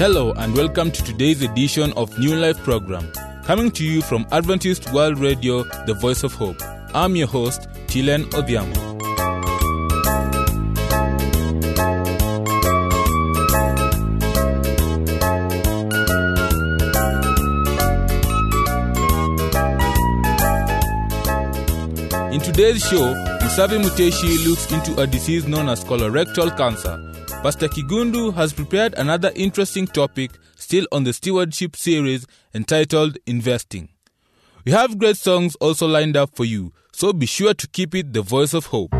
Hello and welcome to today's edition of New Life program, coming to you from Adventist World Radio, the voice of hope. I'm your host, Tilen Odhiambo. In today's show, Musavi Muteshi looks into a disease known as colorectal cancer. Pastor Kigundu has prepared another interesting topic still on the stewardship series entitled Investing. We have great songs also lined up for you, so be sure to keep it the voice of hope.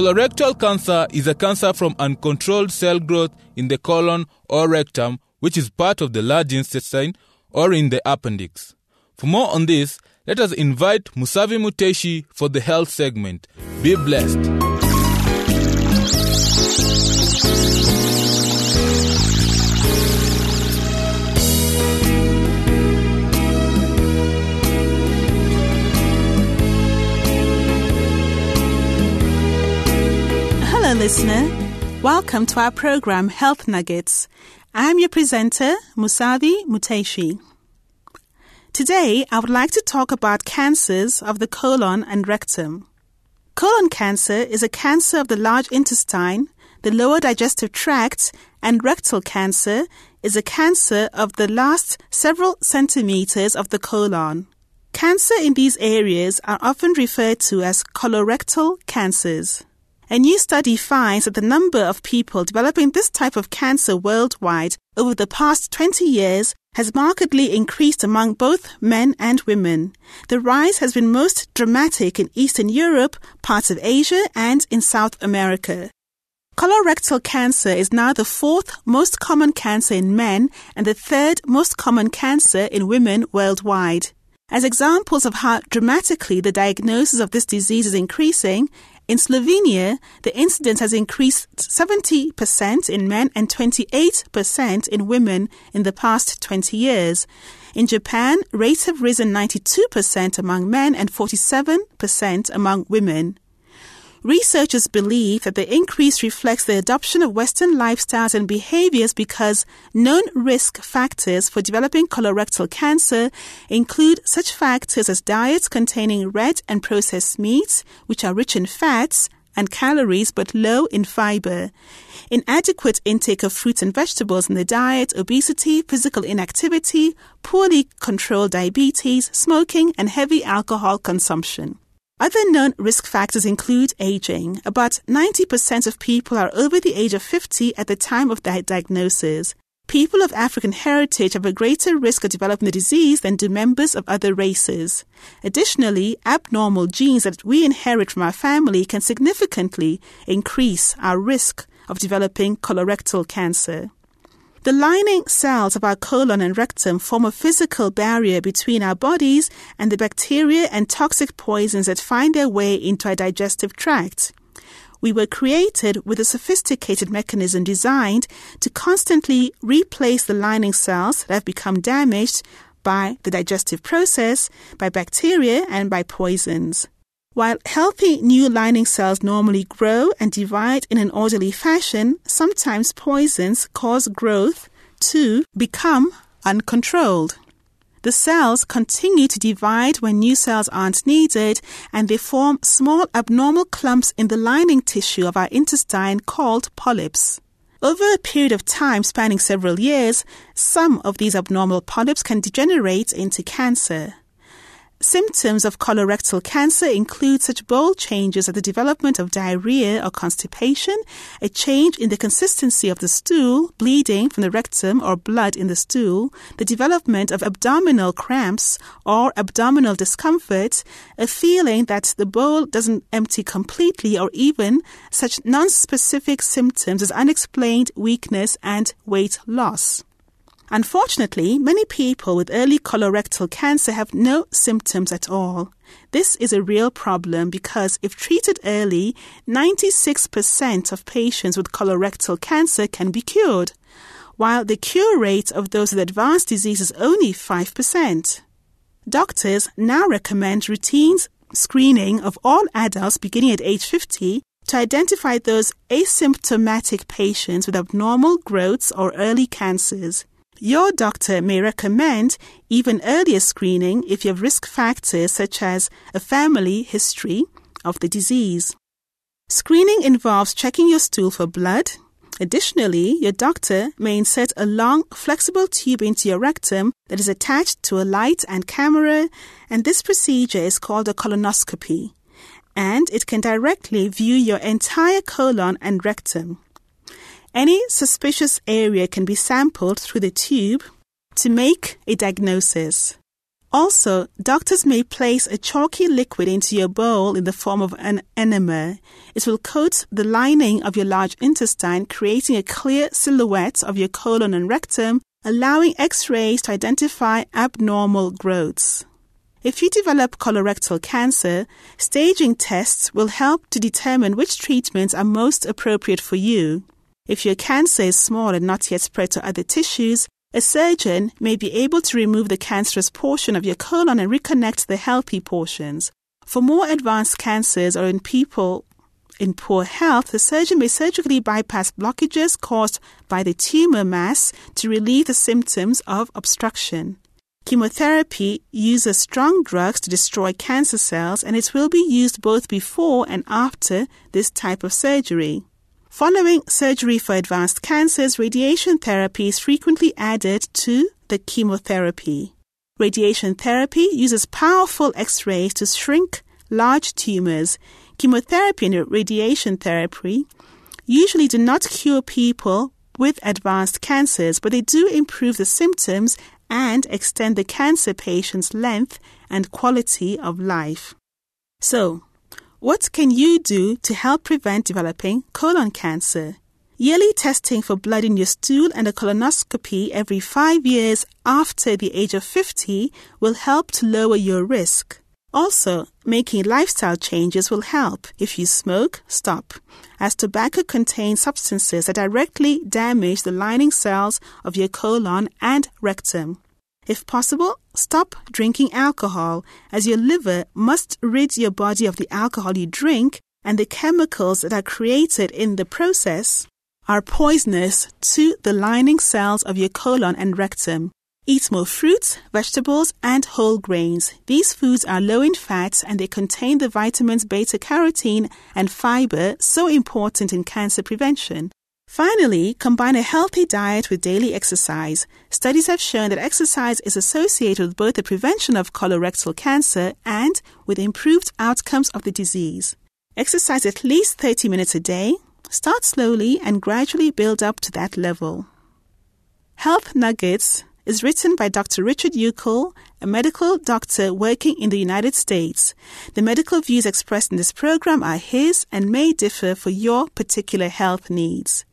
Colorectal cancer is a cancer from uncontrolled cell growth in the colon or rectum, which is part of the large intestine or in the appendix. For more on this, let us invite Musavi Muteshi for the health segment. Be blessed. Hello, listener. Welcome to our program Health Nuggets. I'm your presenter, Musavi Muteshi. Today, I would like to talk about cancers of the colon and rectum. Colon cancer is a cancer of the large intestine, the lower digestive tract, and rectal cancer is a cancer of the last several centimeters of the colon. Cancer in these areas are often referred to as colorectal cancers. A new study finds that the number of people developing this type of cancer worldwide over the past 20 years has markedly increased among both men and women. The rise has been most dramatic in Eastern Europe, parts of Asia, and in South America. Colorectal cancer is now the fourth most common cancer in men and the third most common cancer in women worldwide. As examples of how dramatically the diagnosis of this disease is increasing, in Slovenia, the incidence has increased 70% in men and 28% in women in the past 20 years. In Japan, rates have risen 92% among men and 47% among women. Researchers believe that the increase reflects the adoption of Western lifestyles and behaviors because known risk factors for developing colorectal cancer include such factors as diets containing red and processed meats, which are rich in fats, and calories but low in fiber. Inadequate intake of fruits and vegetables in the diet, obesity, physical inactivity, poorly controlled diabetes, smoking, and heavy alcohol consumption. Other known risk factors include aging. About 90% of people are over the age of 50 at the time of their diagnosis. People of African heritage have a greater risk of developing the disease than do members of other races. Additionally, abnormal genes that we inherit from our family can significantly increase our risk of developing colorectal cancer. The lining cells of our colon and rectum form a physical barrier between our bodies and the bacteria and toxic poisons that find their way into our digestive tract. We were created with a sophisticated mechanism designed to constantly replace the lining cells that have become damaged by the digestive process, by bacteria, and by poisons. While healthy new lining cells normally grow and divide in an orderly fashion, sometimes poisons cause growth to become uncontrolled. The cells continue to divide when new cells aren't needed and they form small abnormal clumps in the lining tissue of our intestine called polyps. Over a period of time spanning several years, some of these abnormal polyps can degenerate into cancer. Symptoms of colorectal cancer include such bold changes as the development of diarrhea or constipation, a change in the consistency of the stool, bleeding from the rectum or blood in the stool, the development of abdominal cramps or abdominal discomfort, a feeling that the bowl doesn't empty completely, or even such non-specific symptoms as unexplained weakness and weight loss. Unfortunately, many people with early colorectal cancer have no symptoms at all. This is a real problem because if treated early, 96% of patients with colorectal cancer can be cured, while the cure rate of those with advanced disease is only 5%. Doctors now recommend routine screening of all adults beginning at age 50 to identify those asymptomatic patients with abnormal growths or early cancers. Your doctor may recommend even earlier screening if you have risk factors such as a family history of the disease. Screening involves checking your stool for blood. Additionally, your doctor may insert a long, flexible tube into your rectum that is attached to a light and camera, and this procedure is called a colonoscopy. And it can directly view your entire colon and rectum. Any suspicious area can be sampled through the tube to make a diagnosis. Also, doctors may place a chalky liquid into your bowl in the form of an enema. It will coat the lining of your large intestine, creating a clear silhouette of your colon and rectum, allowing x-rays to identify abnormal growths. If you develop colorectal cancer, staging tests will help to determine which treatments are most appropriate for you. If your cancer is small and not yet spread to other tissues, a surgeon may be able to remove the cancerous portion of your colon and reconnect the healthy portions. For more advanced cancers or in people in poor health, the surgeon may surgically bypass blockages caused by the tumor mass to relieve the symptoms of obstruction. Chemotherapy uses strong drugs to destroy cancer cells and it will be used both before and after this type of surgery. Following surgery for advanced cancers, radiation therapy is frequently added to the chemotherapy. Radiation therapy uses powerful X rays to shrink large tumors. Chemotherapy and radiation therapy usually do not cure people with advanced cancers, but they do improve the symptoms and extend the cancer patient's length and quality of life. So, what can you do to help prevent developing colon cancer? Yearly testing for blood in your stool and a colonoscopy every five years after the age of 50 will help to lower your risk. Also, making lifestyle changes will help. If you smoke, stop, as tobacco contains substances that directly damage the lining cells of your colon and rectum. If possible, stop drinking alcohol, as your liver must rid your body of the alcohol you drink, and the chemicals that are created in the process are poisonous to the lining cells of your colon and rectum. Eat more fruits, vegetables, and whole grains. These foods are low in fat and they contain the vitamins beta carotene and fiber so important in cancer prevention. Finally, combine a healthy diet with daily exercise. Studies have shown that exercise is associated with both the prevention of colorectal cancer and with improved outcomes of the disease. Exercise at least 30 minutes a day. Start slowly and gradually build up to that level. Health Nuggets is written by Dr. Richard Uckel, a medical doctor working in the United States. The medical views expressed in this program are his and may differ for your particular health needs.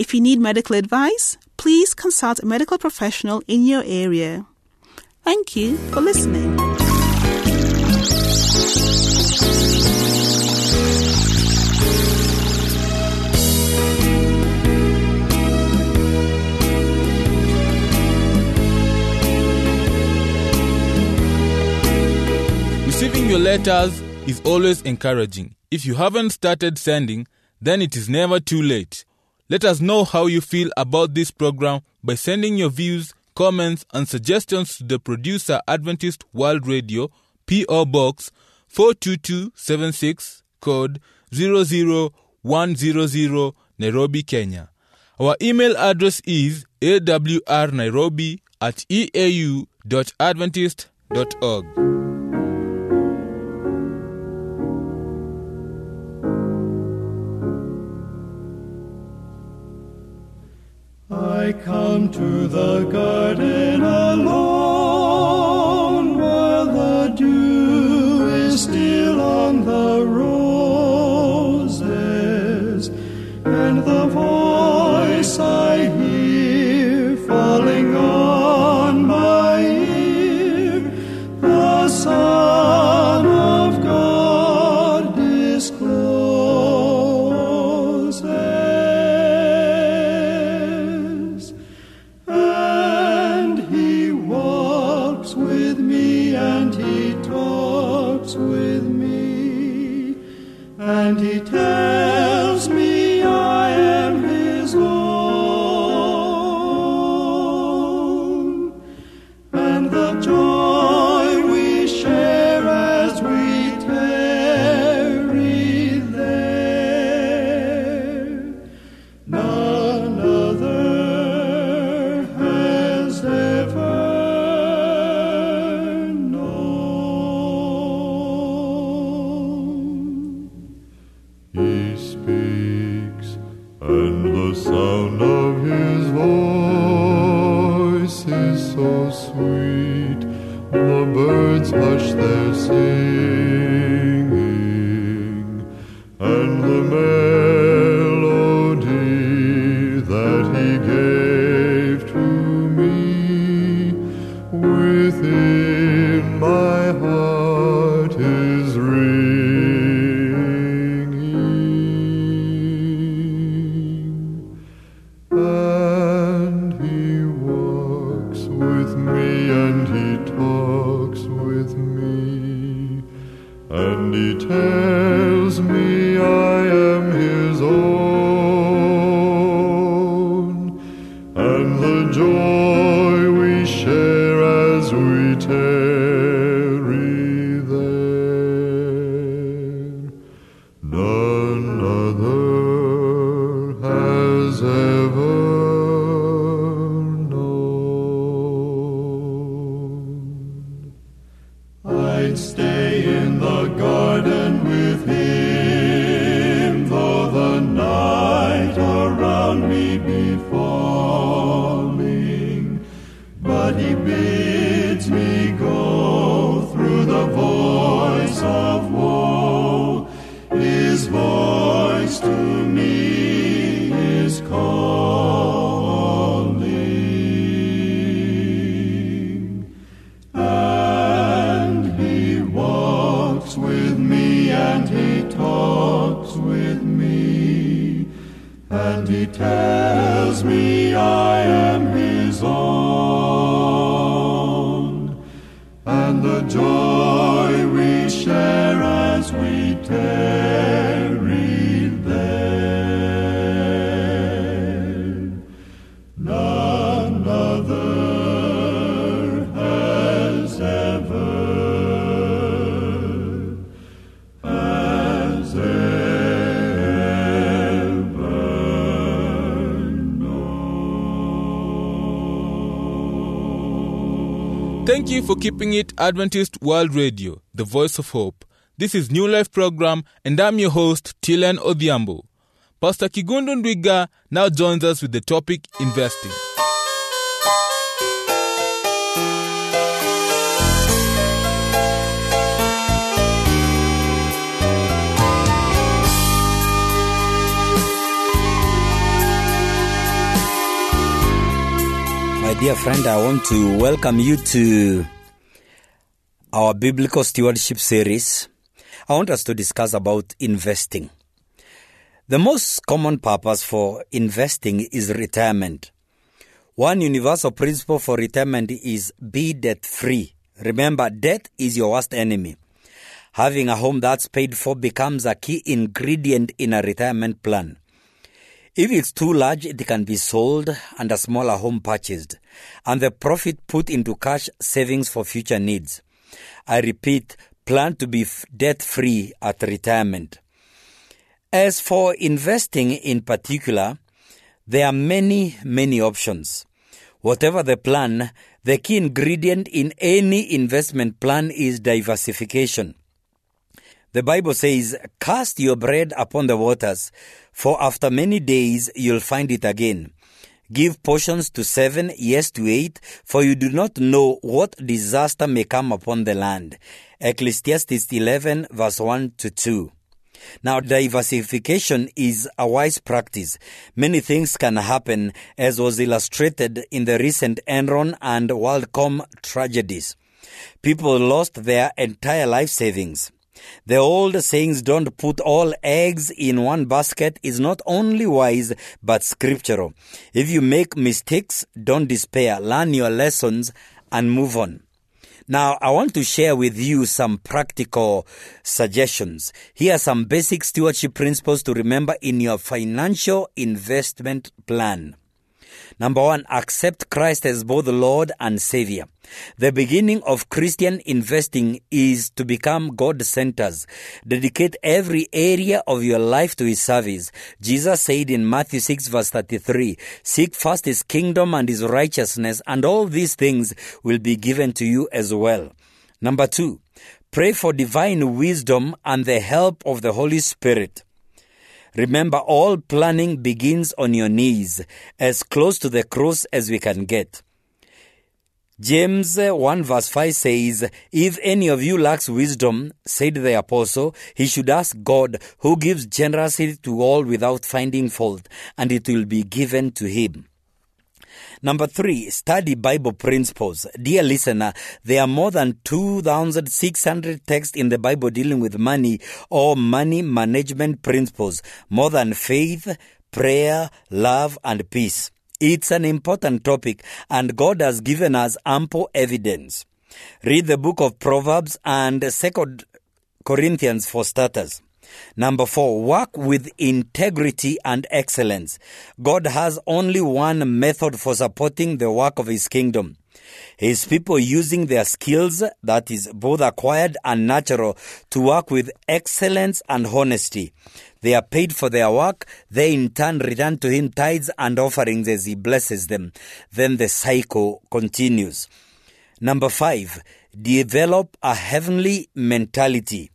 If you need medical advice, please consult a medical professional in your area. Thank you for listening. Receiving your letters is always encouraging. If you haven't started sending, then it is never too late. Let us know how you feel about this program by sending your views, comments, and suggestions to the producer Adventist World Radio, P.O. Box 42276, code 00100, Nairobi, Kenya. Our email address is awrnairobi at eau.adventist.org. I come to the garden alone while the dew is still and he tells me I am his own. And the joy we share as we tarry Thank you for keeping it Adventist World Radio, the voice of hope. This is New Life Program, and I'm your host, Tilen Odhiambo. Pastor Kigundu Ndwiga now joins us with the topic investing. Dear friend, I want to welcome you to our biblical stewardship series. I want us to discuss about investing. The most common purpose for investing is retirement. One universal principle for retirement is be debt free. Remember, debt is your worst enemy. Having a home that's paid for becomes a key ingredient in a retirement plan. If it's too large, it can be sold and a smaller home purchased, and the profit put into cash savings for future needs. I repeat, plan to be debt free at retirement. As for investing in particular, there are many, many options. Whatever the plan, the key ingredient in any investment plan is diversification. The Bible says, Cast your bread upon the waters, for after many days you'll find it again. Give portions to seven, yes to eight, for you do not know what disaster may come upon the land. Ecclesiastes 11, verse 1 to 2. Now, diversification is a wise practice. Many things can happen, as was illustrated in the recent Enron and WorldCom tragedies. People lost their entire life savings. The old sayings, don't put all eggs in one basket, is not only wise but scriptural. If you make mistakes, don't despair. Learn your lessons and move on. Now, I want to share with you some practical suggestions. Here are some basic stewardship principles to remember in your financial investment plan. Number one, accept Christ as both Lord and Savior. The beginning of Christian investing is to become God centers. Dedicate every area of your life to His service. Jesus said in Matthew 6 verse 33, Seek first His kingdom and His righteousness, and all these things will be given to you as well. Number two, pray for divine wisdom and the help of the Holy Spirit. Remember, all planning begins on your knees, as close to the cross as we can get. James 1 verse 5 says, If any of you lacks wisdom, said the apostle, he should ask God, who gives generously to all without finding fault, and it will be given to him. Number three, study Bible principles. Dear listener, there are more than 2,600 texts in the Bible dealing with money or money management principles, more than faith, prayer, love, and peace. It's an important topic, and God has given us ample evidence. Read the book of Proverbs and Second Corinthians for starters. Number four, work with integrity and excellence. God has only one method for supporting the work of His kingdom. His people using their skills, that is both acquired and natural, to work with excellence and honesty. They are paid for their work. They in turn return to Him tithes and offerings as He blesses them. Then the cycle continues. Number five, develop a heavenly mentality.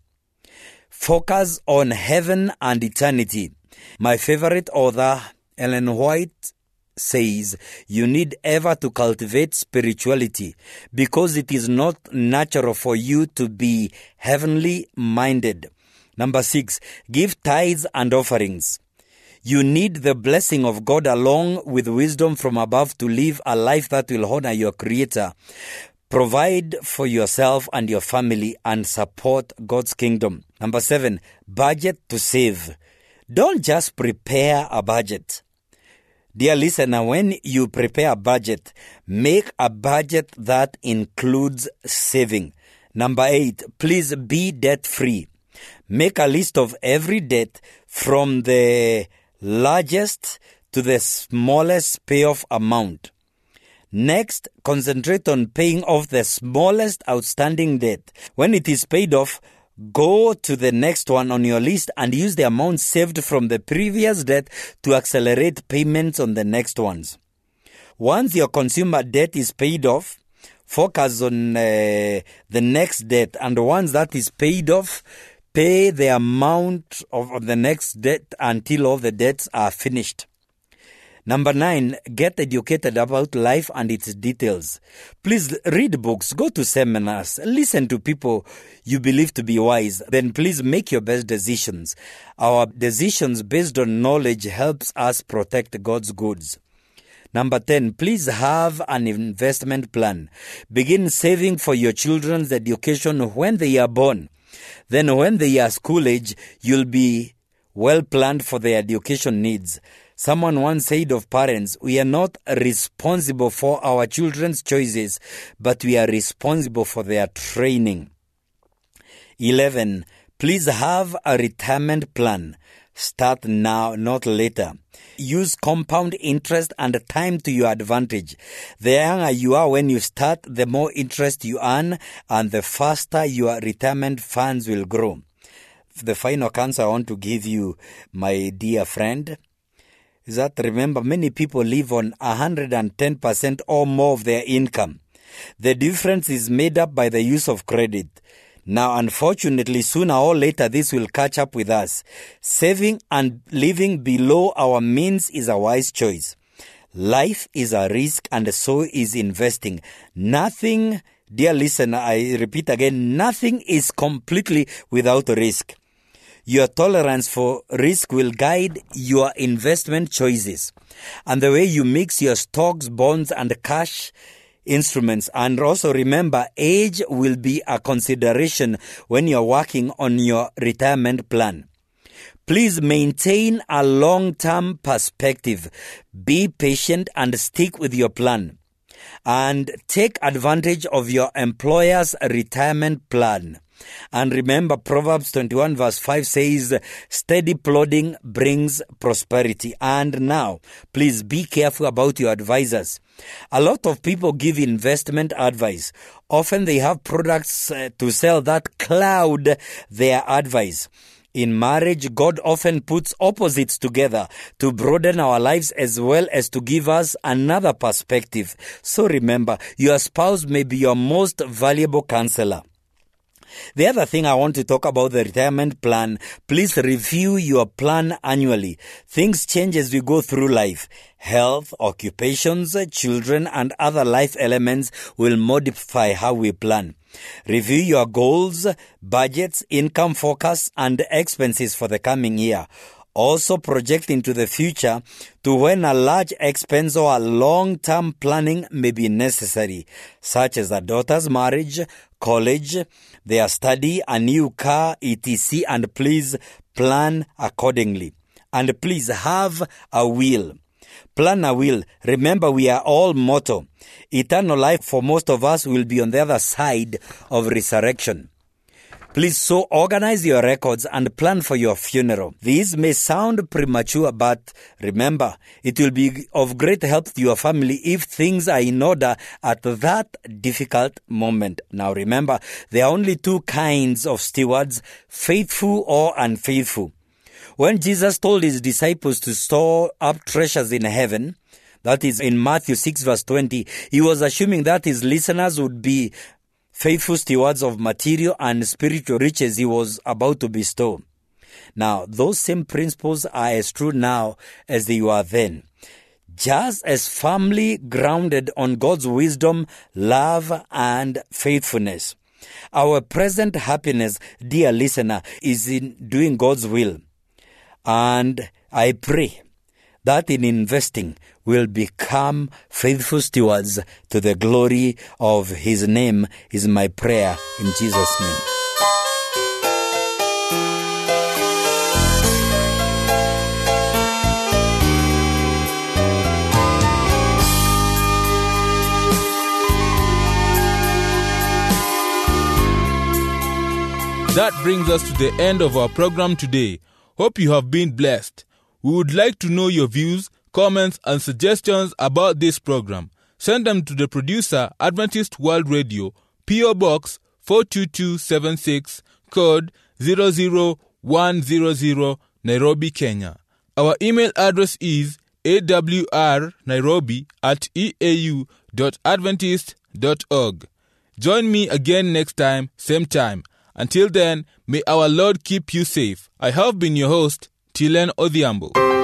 Focus on heaven and eternity. My favorite author, Ellen White, says you need ever to cultivate spirituality because it is not natural for you to be heavenly minded. Number six, give tithes and offerings. You need the blessing of God along with wisdom from above to live a life that will honor your Creator. Provide for yourself and your family and support God's kingdom. Number seven, budget to save. Don't just prepare a budget. Dear listener, when you prepare a budget, make a budget that includes saving. Number eight, please be debt free. Make a list of every debt from the largest to the smallest payoff amount. Next, concentrate on paying off the smallest outstanding debt. When it is paid off, go to the next one on your list and use the amount saved from the previous debt to accelerate payments on the next ones. Once your consumer debt is paid off, focus on uh, the next debt, and once that is paid off, pay the amount of, of the next debt until all the debts are finished. Number nine, get educated about life and its details. Please read books, go to seminars, listen to people you believe to be wise. Then please make your best decisions. Our decisions based on knowledge helps us protect God's goods. Number 10, please have an investment plan. Begin saving for your children's education when they are born. Then, when they are school age, you'll be well planned for their education needs. Someone once said of parents, We are not responsible for our children's choices, but we are responsible for their training. 11. Please have a retirement plan. Start now, not later. Use compound interest and time to your advantage. The younger you are when you start, the more interest you earn, and the faster your retirement funds will grow. The final answer I want to give you, my dear friend, is that remember many people live on 110% or more of their income. The difference is made up by the use of credit. Now, unfortunately, sooner or later, this will catch up with us. Saving and living below our means is a wise choice. Life is a risk, and so is investing. Nothing, dear listener, I repeat again, nothing is completely without risk. Your tolerance for risk will guide your investment choices and the way you mix your stocks, bonds, and cash instruments. And also remember, age will be a consideration when you're working on your retirement plan. Please maintain a long term perspective. Be patient and stick with your plan. And take advantage of your employer's retirement plan. And remember, Proverbs 21 verse 5 says, steady plodding brings prosperity. And now, please be careful about your advisors. A lot of people give investment advice. Often they have products uh, to sell that cloud their advice. In marriage, God often puts opposites together to broaden our lives as well as to give us another perspective. So remember, your spouse may be your most valuable counselor. The other thing I want to talk about the retirement plan, please review your plan annually. Things change as we go through life. Health, occupations, children, and other life elements will modify how we plan. Review your goals, budgets, income forecasts, and expenses for the coming year also project into the future to when a large expense or a long-term planning may be necessary, such as a daughter's marriage, college, their study, a new car, etc. And please plan accordingly. And please have a will. Plan a will. Remember, we are all mortal. Eternal life for most of us will be on the other side of resurrection. Please so organize your records and plan for your funeral. These may sound premature, but remember, it will be of great help to your family if things are in order at that difficult moment. Now remember, there are only two kinds of stewards, faithful or unfaithful. When Jesus told his disciples to store up treasures in heaven, that is in Matthew 6 verse 20, he was assuming that his listeners would be faithful stewards of material and spiritual riches he was about to bestow. Now, those same principles are as true now as they were then. Just as firmly grounded on God's wisdom, love, and faithfulness. Our present happiness, dear listener, is in doing God's will. And I pray that in investing will become faithful stewards to the glory of his name is my prayer in Jesus name. That brings us to the end of our program today. Hope you have been blessed. We would like to know your views, comments, and suggestions about this program. Send them to the producer, Adventist World Radio, P.O. Box 42276, code 00100, Nairobi, Kenya. Our email address is awrnairobi at eau.adventist Join me again next time, same time. Until then, may our Lord keep you safe. I have been your host, Tilen Odhiambo.